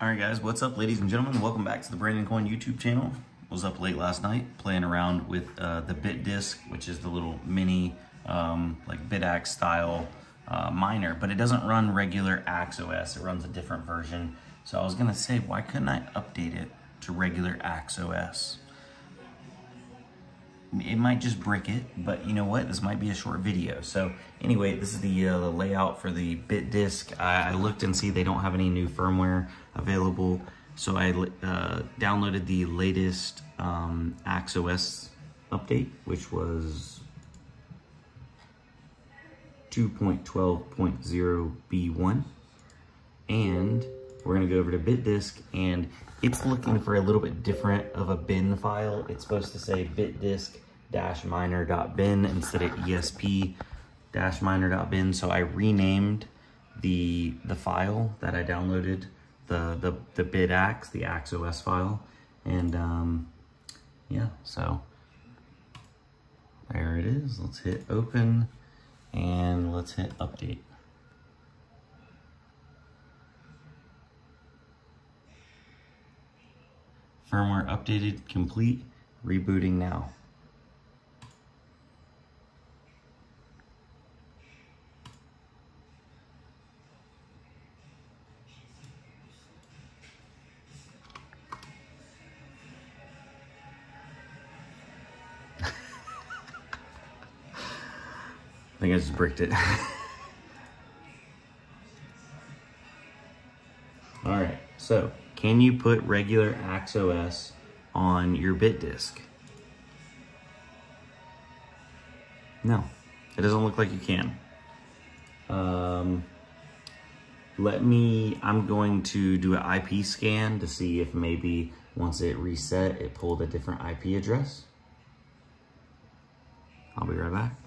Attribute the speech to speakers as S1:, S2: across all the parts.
S1: All right, guys, what's up, ladies and gentlemen? Welcome back to the Brandon Coin YouTube channel. Was up late last night playing around with uh, the BitDSK, which is the little mini, um, like BitAxe style uh, miner, but it doesn't run regular Axe OS. It runs a different version. So I was gonna say, why couldn't I update it to regular Axe OS? It might just brick it, but you know what? This might be a short video. So anyway, this is the, uh, the layout for the BitDSK. I, I, looked and see they don't have any new firmware available. So I uh, downloaded the latest um, AxeOS update, which was 2.12.0b1. And we're gonna go over to BitDSK and it's looking for a little bit different of a bin file. It's supposed to say bitdisk miner.bin instead of esp miner.bin. So I renamed the the file that I downloaded, the the the BitAxe, the AxeOS file, and um, yeah, so there it is. Let's hit open and let's hit update. Firmware updated, complete, rebooting now. I think I just bricked it. All right, so can you put regular AxeOS on your BitDSK? No, it doesn't look like you can. Um, let me, I'm going to do an IP scan to see if maybe once it reset, it pulled a different IP address. I'll be right back.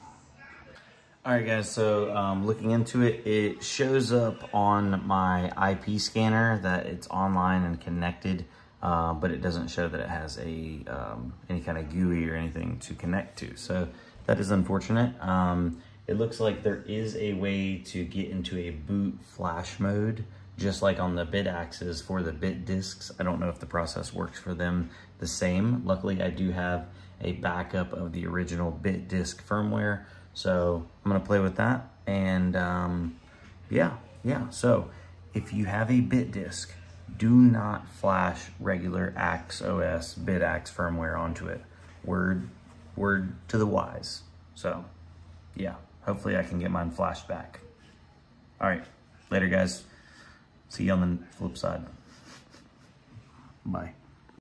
S1: All right, guys, so um, looking into it, it shows up on my IP scanner that it's online and connected, uh, but it doesn't show that it has a um, any kind of GUI or anything to connect to. So that is unfortunate. Um, it looks like there is a way to get into a boot flash mode, just like on the BitAxes for the BitDSKs. I don't know if the process works for them the same. Luckily, I do have a backup of the original BitDSK firmware, so I'm gonna play with that. And um, yeah, yeah. So if you have a BitDSK, do not flash regular Axe OS firmware onto it. Word, word to the wise. So yeah, hopefully I can get mine flashed back. All right, later guys. See you on the flip side. Bye.